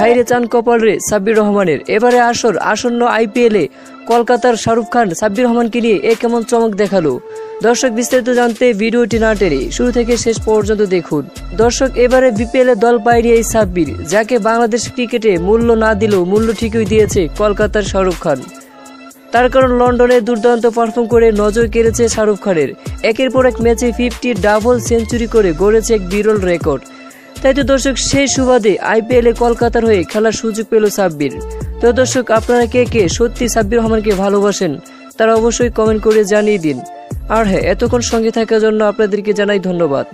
হাইরে চান কপাল রে সাব্বির রহমানের। এবারে আসর আসন্ন আইপিএলে কলকাতার শাহরুখ খান সাব্বির রহমানকে নিয়ে এ কেমন চমক দেখাল। দর্শক বিস্তারিত জানতে ভিডিওটি না টেরে শুরু থেকে শেষ পর্যন্ত দেখুন। দর্শক এবারে বিপিএল এ দল পায়নি এই সাব্বির যাকে বাংলাদেশ ক্রিকেটে মূল্য না দিলেও মূল্য ঠিকই দিয়েছে কলকাতার শাহরুখ খান। তার কারণ লন্ডনে দুর্দান্ত পারফর্ম করে নজর কেড়েছে শাহরুখ খানের। একের পর এক ম্যাচে ফিফটি ডাবল সেঞ্চুরি করে গড়েছে এক বিরল রেকর্ড তাই তো দর্শক, সেই সুবাদে আইপিএলে কলকাতার হয়ে খেলার সুযোগ পেল সাব্বির। তো দর্শক, আপনারা কে কে সত্যি সাব্বির রহমানকে ভালোবাসেন, তারা অবশ্যই কমেন্ট করে জানিয়ে দিন। আর হ্যাঁ এতক্ষণ সঙ্গে থাকার জন্য আপনাদেরকে জানাই ধন্যবাদ।